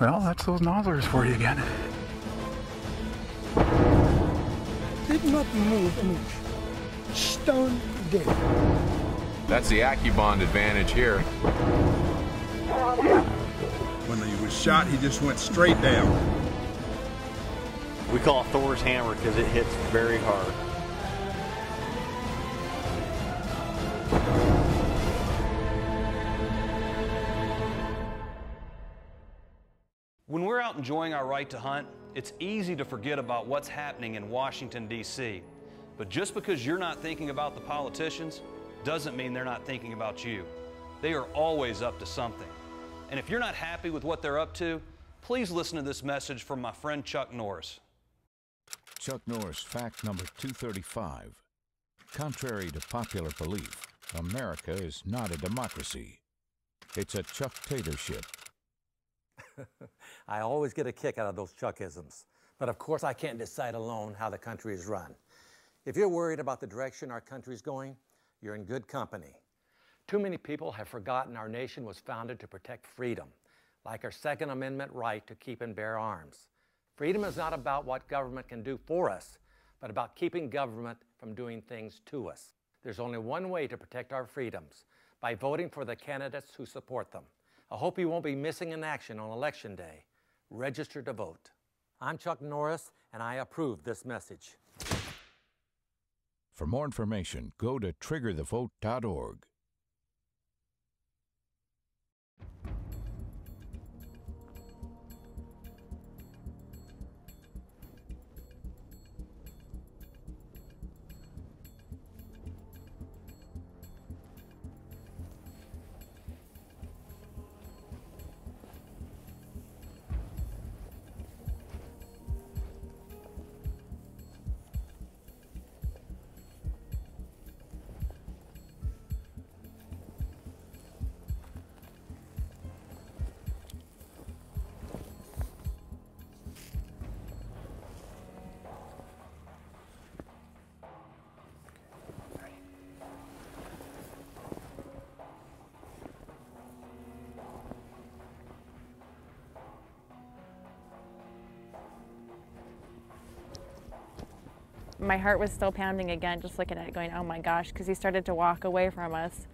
Well, that's those Noslers for you again. Did not move an inch. Stone dead. That's the AccuBond advantage here. When he was shot, he just went straight down. We call it Thor's hammer because it hits very hard. When we're out enjoying our right to hunt, it's easy to forget about what's happening in Washington, D.C. But just because you're not thinking about the politicians doesn't mean they're not thinking about you. They are always up to something. And if you're not happy with what they're up to, please listen to this message from my friend Chuck Norris. Chuck Norris, fact number 235. Contrary to popular belief, America is not a democracy. It's a Chucktatorship. I always get a kick out of those Chuckisms. But of course, I can't decide alone how the country is run. If you're worried about the direction our country is going, you're in good company. Too many people have forgotten our nation was founded to protect freedom, like our Second Amendment right to keep and bear arms. Freedom is not about what government can do for us, but about keeping government from doing things to us. There's only one way to protect our freedoms by voting for the candidates who support them. I hope you won't be missing an action on Election Day. Register to vote. I'm Chuck Norris, and I approve this message. For more information, go to triggerthevote.org. my heart was still pounding again, just looking at it, going, oh my gosh, because he started to walk away from us,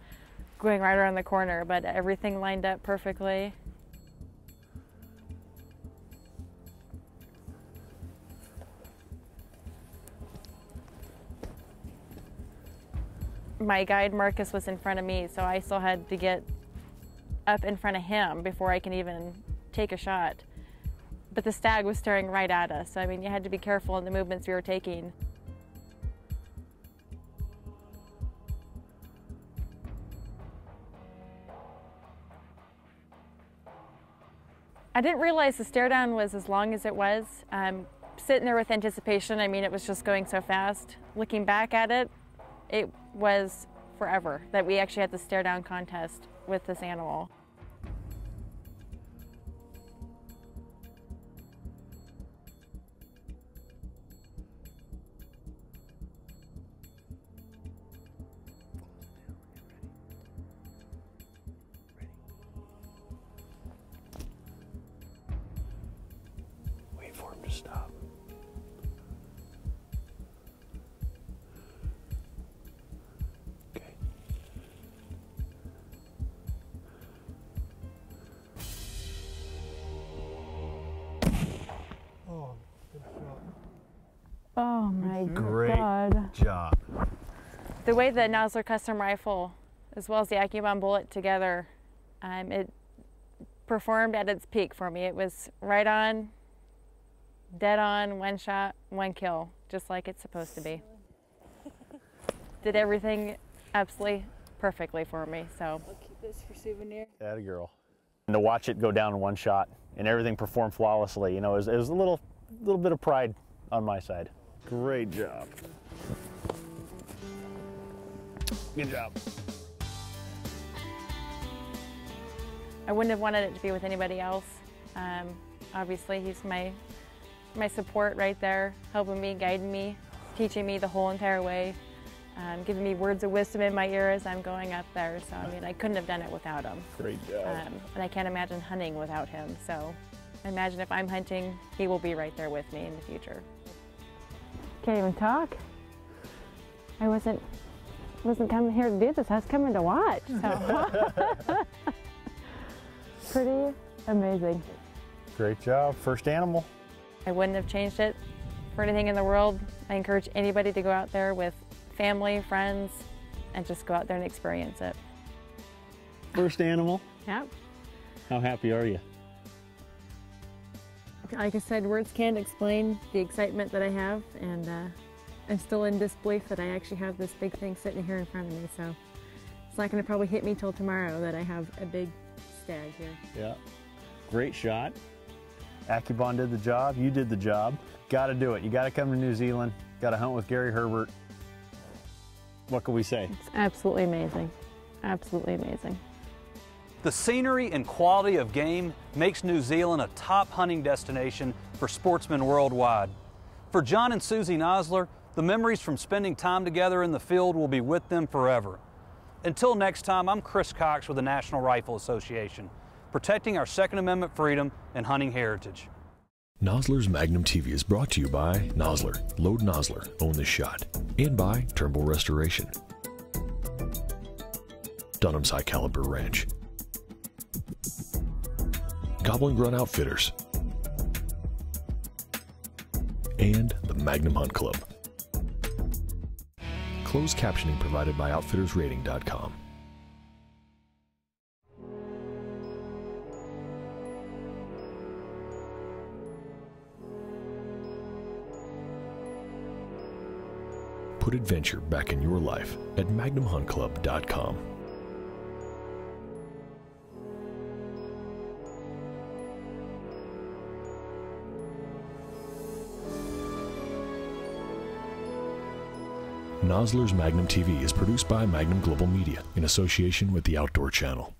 going right around the corner, but everything lined up perfectly. My guide Marcus was in front of me, so I still had to get up in front of him before I can even take a shot. But the stag was staring right at us, so I mean, you had to be careful in the movements we were taking. I didn't realize the stare down was as long as it was. Um, sitting there with anticipation, I mean, it was just going so fast. Looking back at it, it was forever that we actually had the stare down contest with this animal. Oh, good shot. My Great god. job. The way the Nosler custom rifle, as well as the AccuBond bullet together, um, it performed at its peak for me. It was right on, dead on, one shot, one kill, just like it's supposed to be. Did everything absolutely perfectly for me. So I'll keep this for souvenir. That a girl. And to watch it go down in one shot and everything perform flawlessly, you know, it was, it was a little, little bit of pride on my side. Great job. Good job. I wouldn't have wanted it to be with anybody else. Um, obviously, he's my my support right there, helping me, guiding me, teaching me the whole entire way, um, giving me words of wisdom in my ear as I'm going up there. So I mean, I couldn't have done it without him. Great job. Um, and I can't imagine hunting without him. So imagine if I'm hunting, he will be right there with me in the future. Can't even talk. I wasn't wasn't coming here to do this. I was coming to watch. So. Pretty amazing. Great job. First animal. I wouldn't have changed it for anything in the world. I encourage anybody to go out there with family, friends, and just go out there and experience it. First animal. Yep. How happy are you? Like I said, words can't explain the excitement that I have, and uh, I'm still in disbelief that I actually have this big thing sitting here in front of me. So it's not going to probably hit me till tomorrow that I have a big stag here. Yeah. Great shot. AccuBond did the job. You did the job. Got to do it. You got to come to New Zealand. Got to hunt with Gary Herbert. What can we say? It's absolutely amazing. Absolutely amazing. The scenery and quality of game makes New Zealand a top hunting destination for sportsmen worldwide. For John and Susie Nosler, the memories from spending time together in the field will be with them forever. Until next time, I'm Chris Cox with the National Rifle Association, protecting our Second Amendment freedom and hunting heritage. Nosler's Magnum TV is brought to you by Nosler, Load Nosler, Own the Shot, and by Turnbull Restoration, Dunham's High Caliber Ranch, Goblin Grunt Outfitters, and the Magnum Hunt Club. Closed captioning provided by OutfittersRating.com. Put adventure back in your life at MagnumHuntClub.com. Nosler's Magnum TV is produced by Magnum Global Media in association with the Outdoor Channel.